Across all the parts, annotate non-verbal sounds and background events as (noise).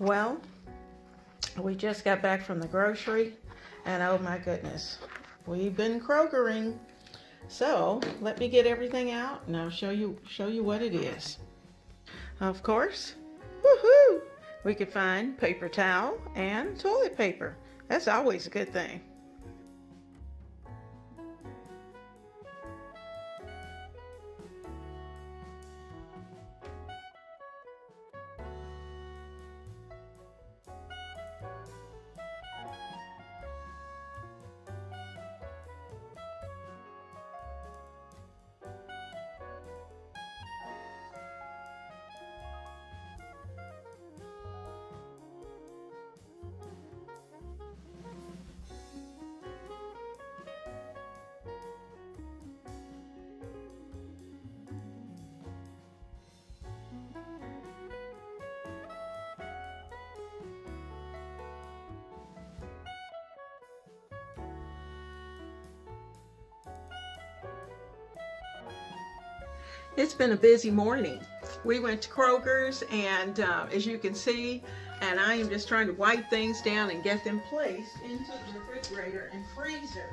Well, we just got back from the grocery, and oh my goodness, we've been Krogering. So let me get everything out, and I'll show you show you what it is. Of course, woohoo! We could find paper towel and toilet paper. That's always a good thing. It's been a busy morning. We went to Kroger's and uh, as you can see, and I am just trying to wipe things down and get them placed into the refrigerator and freezer.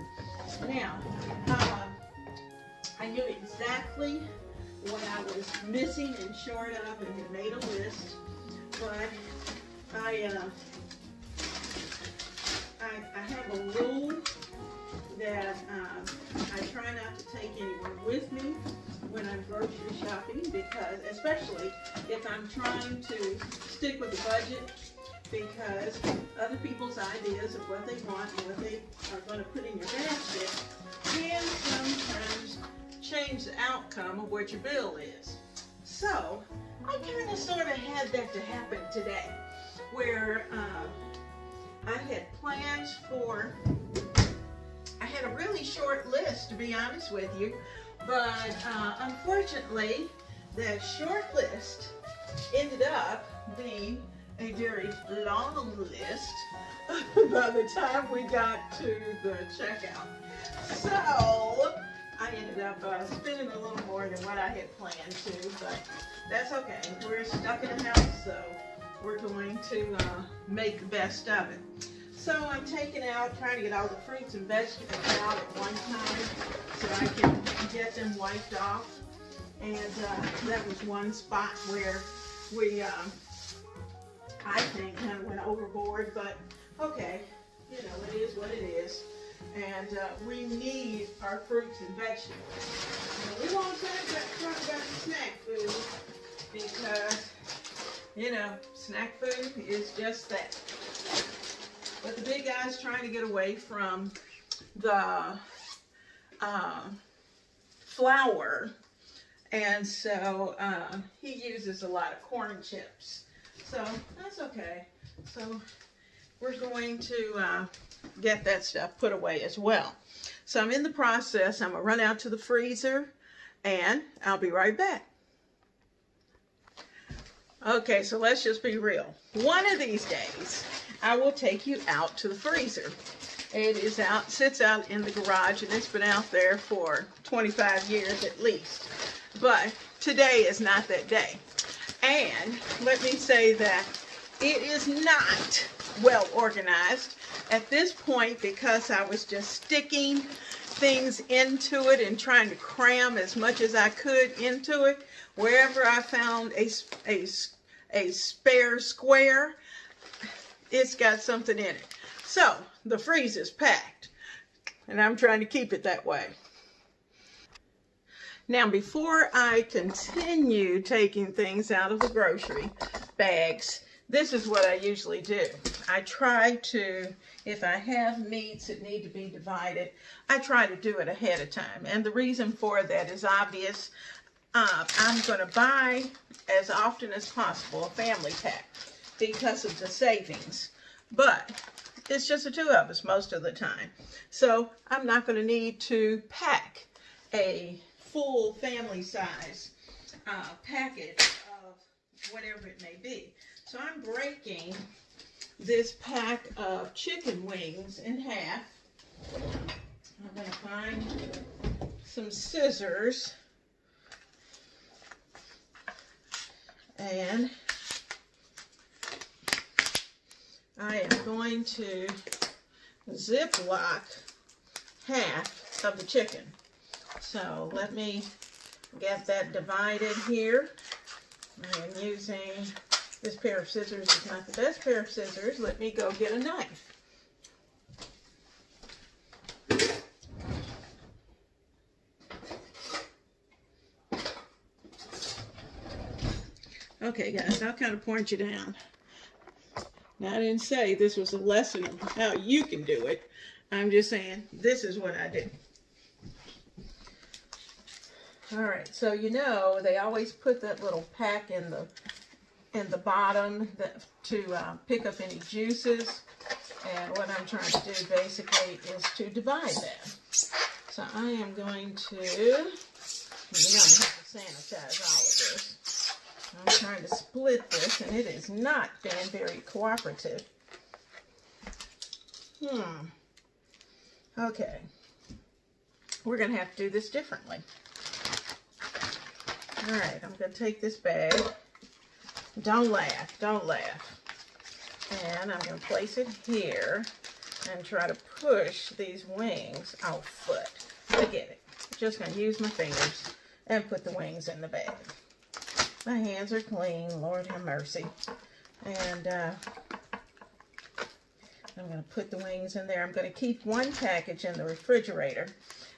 Now, uh, I knew exactly what I was missing and short of and had made a list, but I, uh, especially if I'm trying to stick with the budget, because other people's ideas of what they want and what they are going to put in your basket can sometimes change the outcome of what your bill is. So, I kind of sort of had that to happen today, where uh, I had plans for, I had a really short list to be honest with you, but uh, unfortunately, that short list ended up being a very long list (laughs) by the time we got to the checkout. So I ended up uh, spending a little more than what I had planned to, but that's okay. We're stuck in a house, so we're going to uh, make the best of it. So I'm taking out, trying to get all the fruits and vegetables out at one time so I can get them wiped off. And uh, that was one spot where we, uh, I think, kind of went overboard. But okay, you know, it is what it is. And uh, we need our fruits and vegetables. we won't talk about snack food because, you know, snack food is just that. But the big guy's trying to get away from the uh, flour. And so uh, he uses a lot of corn chips. So that's okay. So we're going to uh, get that stuff put away as well. So I'm in the process. I'm going to run out to the freezer and I'll be right back. Okay, so let's just be real. One of these days, I will take you out to the freezer. It is out, sits out in the garage, and it's been out there for 25 years at least. But today is not that day. And let me say that it is not well organized at this point because I was just sticking things into it and trying to cram as much as I could into it. Wherever I found a, a, a spare square, it's got something in it. So the freeze is packed and I'm trying to keep it that way. Now, before I continue taking things out of the grocery bags, this is what I usually do. I try to, if I have meats that need to be divided, I try to do it ahead of time. And the reason for that is obvious. Uh, I'm going to buy as often as possible a family pack because of the savings. But it's just the two of us most of the time. So I'm not going to need to pack a full family size uh, packet of whatever it may be. So I'm breaking this pack of chicken wings in half. I'm going to find some scissors and I am going to ziplock half of the chicken. So let me get that divided here. I am using this pair of scissors is not the best pair of scissors. Let me go get a knife. Okay, guys, I'll kind of point you down. Now, I didn't say this was a lesson of how you can do it. I'm just saying this is what I do. All right, so you know they always put that little pack in the in the bottom that, to uh, pick up any juices. And what I'm trying to do basically is to divide them. So I am going to, you know, I'm to sanitize all of this. I'm trying to split this, and it is not being very cooperative. Hmm. Okay. We're going to have to do this differently. All right, I'm going to take this bag. Don't laugh. Don't laugh. And I'm going to place it here and try to push these wings off foot. Forget it. Just going to use my fingers and put the wings in the bag. My hands are clean, Lord have mercy. And uh, I'm going to put the wings in there. I'm going to keep one package in the refrigerator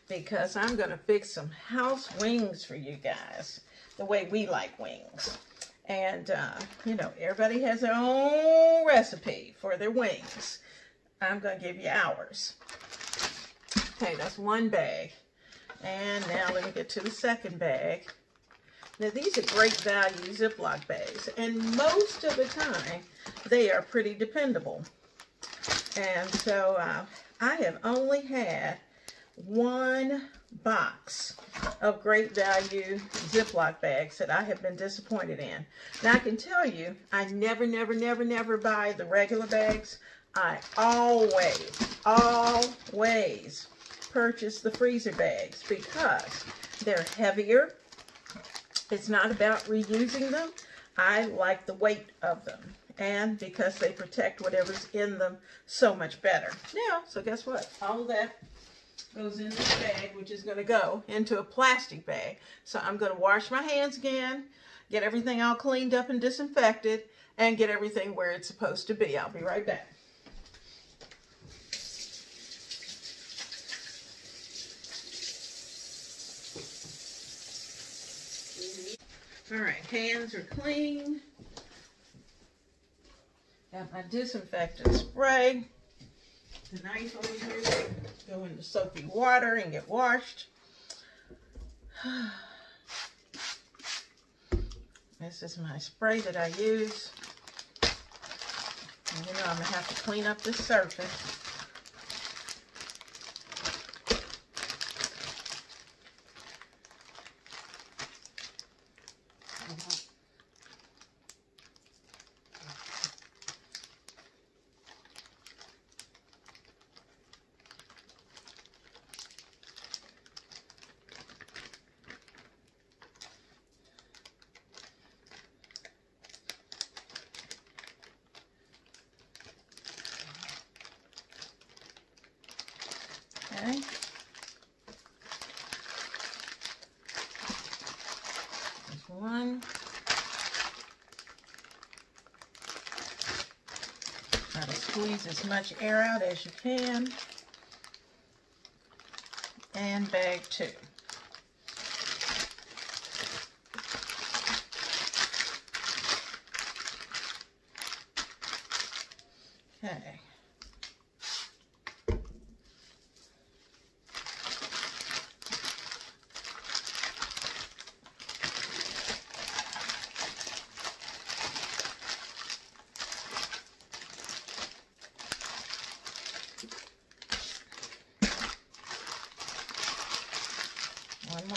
because I'm going to fix some house wings for you guys, the way we like wings. And, uh, you know, everybody has their own recipe for their wings. I'm going to give you ours. Okay, that's one bag. And now let me get to the second bag. Now these are great value Ziploc bags and most of the time they are pretty dependable. And so uh, I have only had one box of great value Ziploc bags that I have been disappointed in. Now I can tell you, I never, never, never, never buy the regular bags. I always, always purchase the freezer bags because they're heavier, it's not about reusing them. I like the weight of them and because they protect whatever's in them so much better. Now, so guess what? All that goes in this bag, which is going to go into a plastic bag. So I'm going to wash my hands again, get everything all cleaned up and disinfected, and get everything where it's supposed to be. I'll be right back. All right, hands are clean. Got my disinfectant spray. The knife over here, go into soapy water and get washed. (sighs) This is my spray that I use. And you know I'm going to have to clean up this surface. Okay. There's one. Try to squeeze as much air out as you can. And bag two. Okay.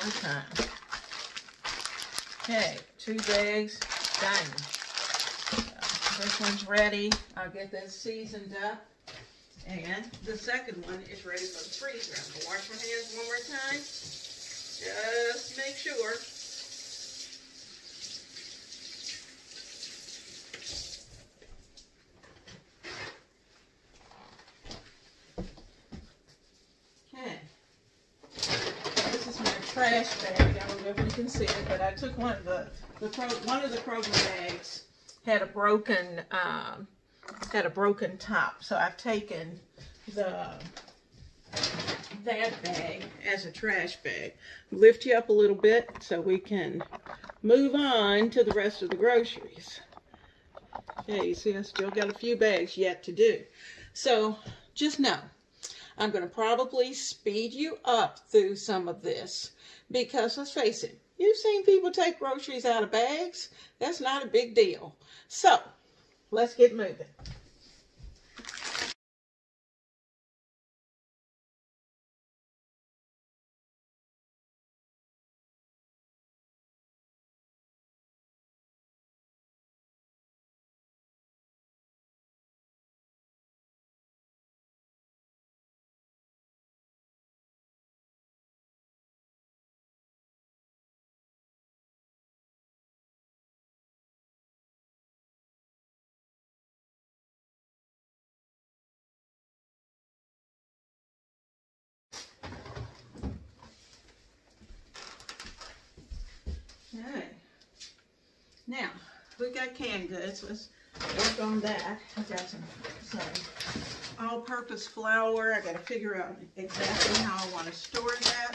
One time. Okay, two bags done. This one's ready. I'll get this seasoned up. And the second one is ready for the freezer. I'm going to wash my hands one more time. Just make sure. trash bag. I don't know if you can see it, but I took one of the, the one of the Kroger bags had a broken um, had a broken top. So I've taken the that bag as a trash bag. Lift you up a little bit so we can move on to the rest of the groceries. Yeah, you see I still got a few bags yet to do. So just know, I'm going to probably speed you up through some of this because let's face it, you've seen people take groceries out of bags. That's not a big deal. So let's get moving. Now, we've got canned goods. Let's work on that. I've got some, some all-purpose flour. I got to figure out exactly how I want to store that.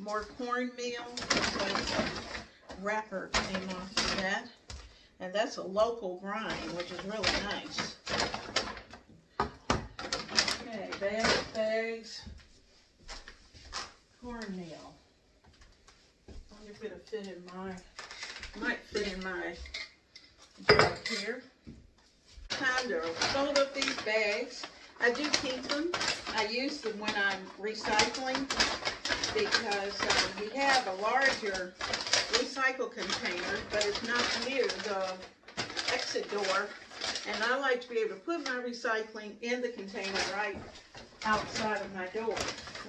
More cornmeal. Wrapper came off of that. And that's a local grind, which is really nice. Okay, bags, bags, cornmeal if it'll fit in my, might fit in my jug here. Time to fold up these bags. I do keep them. I use them when I'm recycling because um, we have a larger recycle container, but it's not near the exit door. And I like to be able to put my recycling in the container right outside of my door.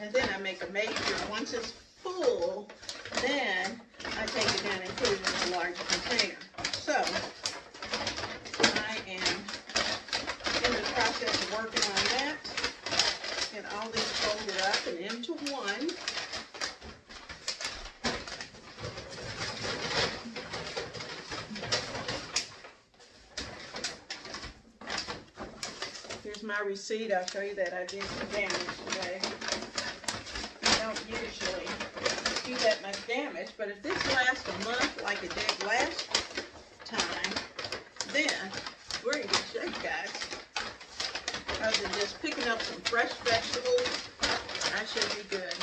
And then I make a major. Once it's full, then I take it down and put it in a larger container. So, I am in the process of working on that. Get all these folded up and into one. Here's my receipt. I'll show you that I did some damage today. I don't usually that much damage, but if this lasts a month like it did last time, then we're in good shape, guys. Other than just picking up some fresh vegetables, I should be good.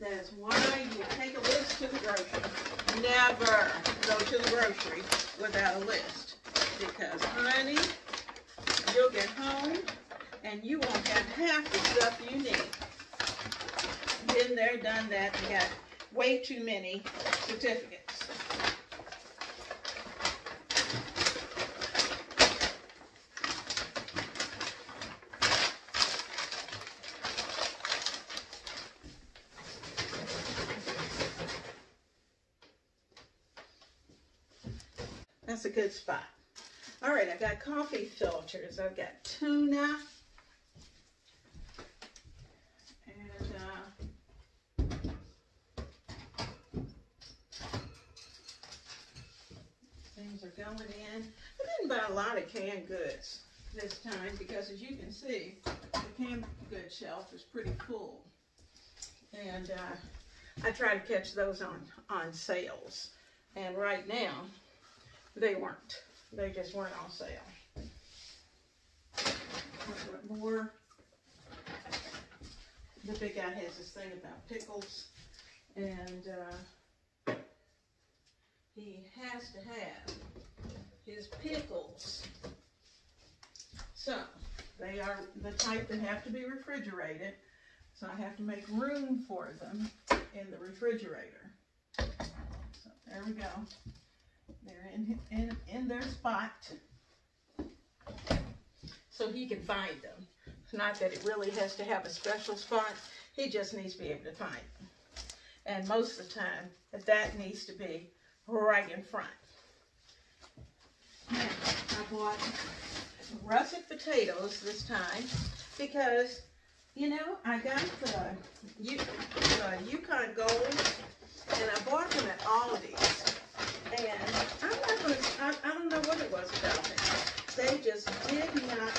That is why you take a list to the grocery. Never go to the grocery without a list. Because, honey, you'll get home and you won't have half the stuff you need. Been there, done that, and got way too many certificates. That's a good spot. All right, I've got coffee filters. I've got tuna, going in. I didn't buy a lot of canned goods this time because as you can see, the canned goods shelf is pretty full. And uh, I try to catch those on, on sales. And right now, they weren't. They just weren't on sale. more. The big guy has this thing about pickles. And uh, he has to have his pickles. So, they are the type that have to be refrigerated. So I have to make room for them in the refrigerator. So there we go. They're in, in, in their spot. So he can find them. Not that it really has to have a special spot. He just needs to be able to find them. And most of the time, that needs to be right in front. Bought russet potatoes this time. because, you know, I got the, U, the Yukon Gold and I bought them at Aldi's. And I'm not gonna, I, I don't know what it was about them. They just did not,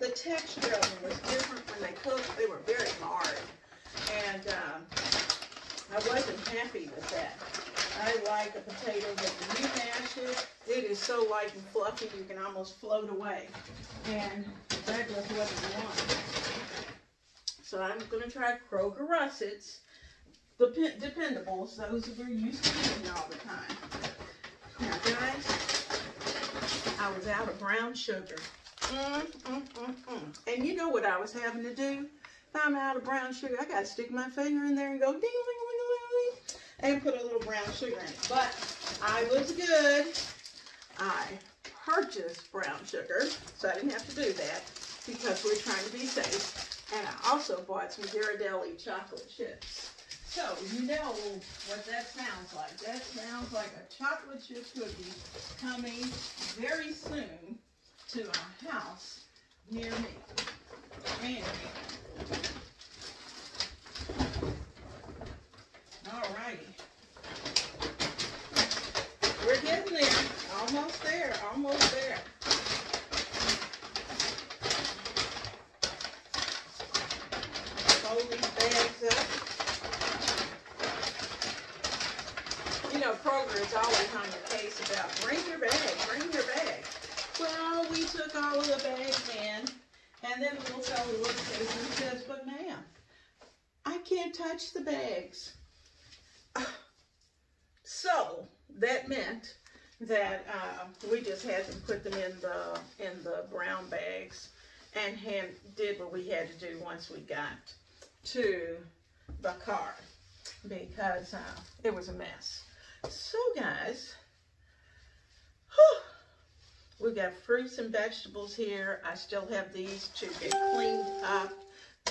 the texture of them was different when they cooked. They were very hard. And um, I wasn't happy with that. I like a potato that when you mash it, it is so light and fluffy you can almost float away. And that was what I want. So I'm going to try Kroger Russets dep dependables, those we're used to eating all the time. Now, guys, I was out of brown sugar. Mm, mm, mm, mm. And you know what I was having to do? If I'm out of brown sugar, I got to stick my finger in there and go ding, ling, ling, and put a little brown sugar in it. But I was good. I purchased brown sugar, so I didn't have to do that because we're trying to be safe. And I also bought some Ghirardelli chocolate chips. So, you know what that sounds like. That sounds like a chocolate chip cookie coming very soon to a house near me. And, alrighty. We're getting there. Almost there. Almost there. Fold these bags up. you know, Kroger is always on your case about bring your bag, bring your bag. Well, we took all of the bags in, and then the little fellow looks at us and says, but ma'am, I can't touch the bags. So that meant that uh, we just had to put them in the in the brown bags and hand, did what we had to do once we got to the car because uh, it was a mess. So guys, whew, we got fruits and vegetables here. I still have these to get cleaned up.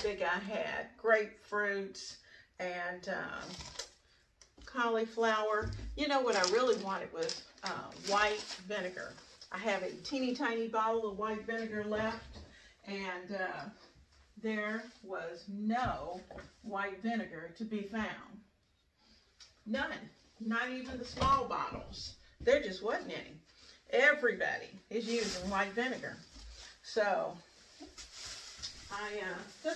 Big I had grapefruits and um, cauliflower. You know what I really wanted was uh, white vinegar. I have a teeny tiny bottle of white vinegar left and uh, there was no white vinegar to be found. None not even the small bottles. There just wasn't any. Everybody is using white vinegar. So, I, uh,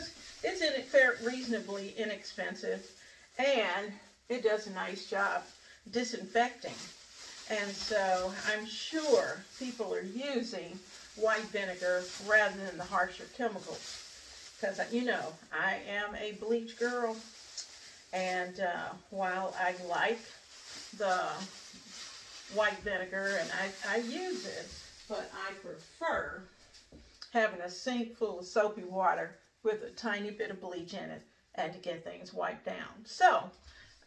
it fair, reasonably inexpensive, and it does a nice job disinfecting. And so I'm sure people are using white vinegar rather than the harsher chemicals. Because, you know, I am a bleach girl, and uh, while I like the white vinegar and I, I use it, but I prefer having a sink full of soapy water with a tiny bit of bleach in it and to get things wiped down. So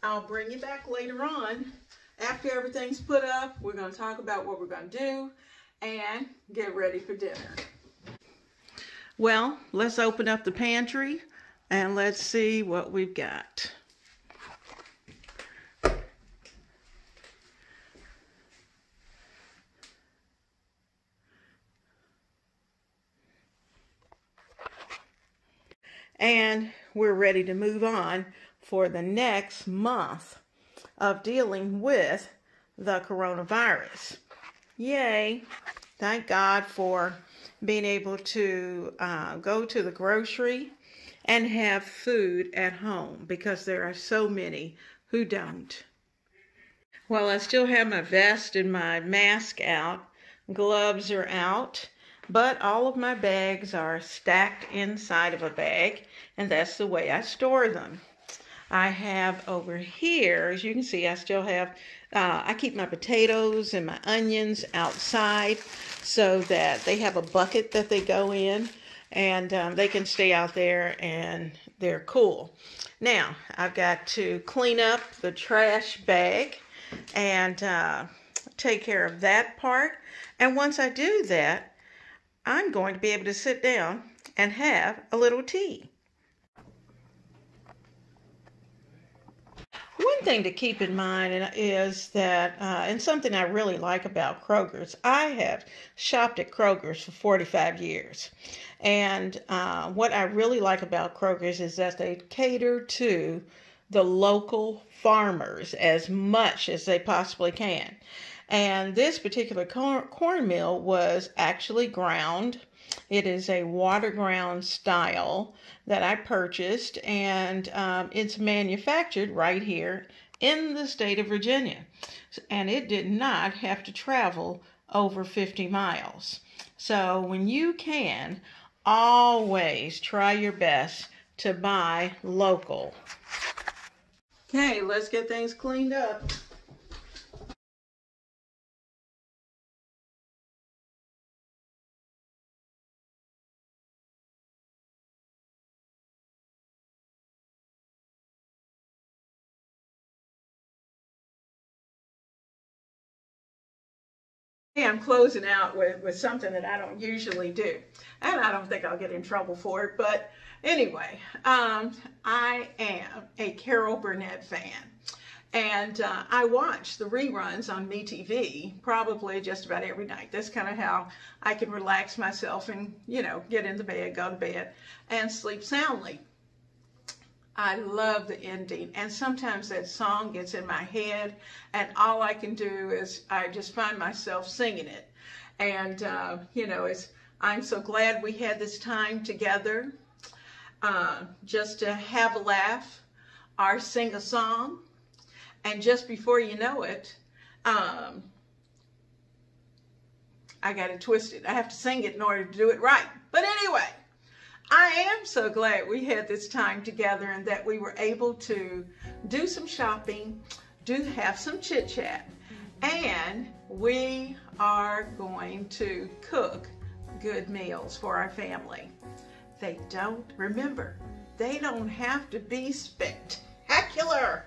I'll bring you back later on. After everything's put up, we're going to talk about what we're going to do and get ready for dinner. Well, let's open up the pantry and let's see what we've got. and we're ready to move on for the next month of dealing with the coronavirus. Yay! Thank God for being able to uh, go to the grocery and have food at home because there are so many who don't. Well, I still have my vest and my mask out, gloves are out, but all of my bags are stacked inside of a bag, and that's the way I store them. I have over here, as you can see, I still have, uh, I keep my potatoes and my onions outside so that they have a bucket that they go in and um, they can stay out there and they're cool. Now, I've got to clean up the trash bag and uh, take care of that part. And once I do that, I'm going to be able to sit down and have a little tea. One thing to keep in mind is that, uh, and something I really like about Kroger's, I have shopped at Kroger's for 45 years. And uh, what I really like about Kroger's is that they cater to the local farmers as much as they possibly can. And this particular corn, cornmeal was actually ground. It is a water ground style that I purchased, and um, it's manufactured right here in the state of Virginia. And it did not have to travel over 50 miles. So when you can, always try your best to buy local. Okay, let's get things cleaned up. I'm closing out with, with something that I don't usually do. And I don't think I'll get in trouble for it. But anyway, um, I am a Carol Burnett fan. And uh, I watch the reruns on MeTV probably just about every night. That's kind of how I can relax myself and, you know, get in the bed, go to bed, and sleep soundly. I love the ending. And sometimes that song gets in my head, and all I can do is I just find myself singing it. And, uh, you know, it's, I'm so glad we had this time together uh, just to have a laugh or sing a song. And just before you know it, um, I got it twisted. I have to sing it in order to do it right. But anyway, I am so glad we had this time together and that we were able to do some shopping, do have some chit chat, and we are going to cook good meals for our family. They don't, remember, they don't have to be spectacular.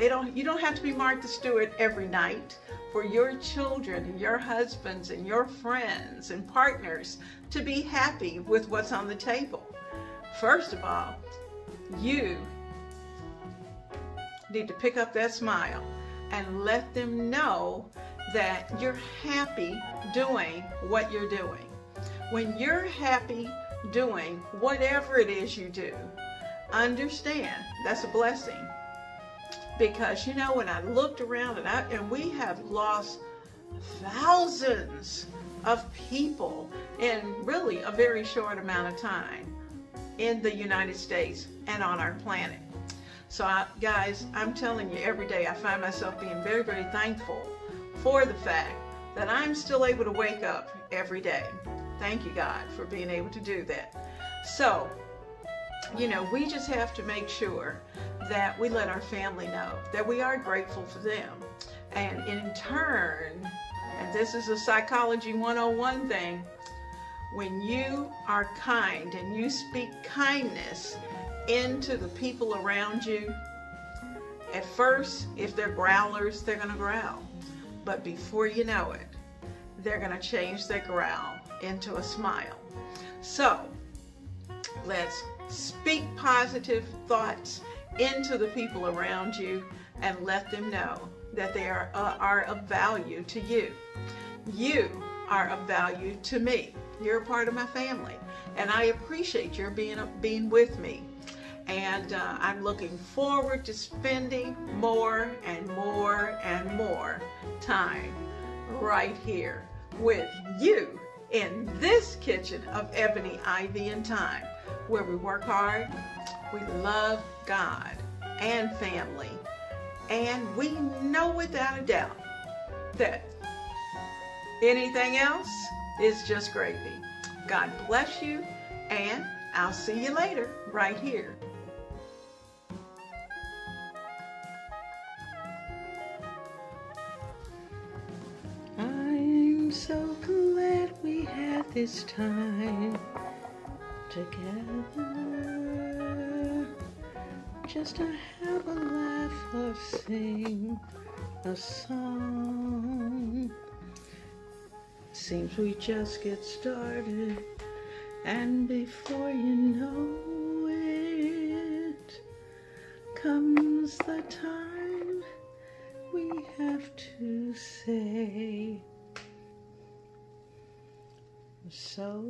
They don't, you don't have to be Martha Stewart every night for your children and your husbands and your friends and partners to be happy with what's on the table. First of all, you need to pick up that smile and let them know that you're happy doing what you're doing. When you're happy doing whatever it is you do, understand that's a blessing because you know when I looked around and I, and we have lost thousands of people in really a very short amount of time in the United States and on our planet. So I, guys, I'm telling you every day I find myself being very, very thankful for the fact that I'm still able to wake up every day. Thank you, God, for being able to do that. So, you know, we just have to make sure that we let our family know that we are grateful for them. And in turn, and this is a psychology 101 thing, when you are kind and you speak kindness into the people around you, at first, if they're growlers, they're going to growl. But before you know it, they're going to change their growl into a smile. So, let's speak positive thoughts into the people around you and let them know that they are, uh, are of value to you. You are of value to me. You're a part of my family, and I appreciate your being, being with me. And uh, I'm looking forward to spending more and more and more time right here with you in this kitchen of Ebony, Ivy, and Thyme, where we work hard, we love God and family, and we know without a doubt that anything else is just gravy. God bless you, and I'll see you later right here. I'm so glad we had this time together just to have a laugh or sing a song. Seems we just get started, and before you know it, comes the time we have to say so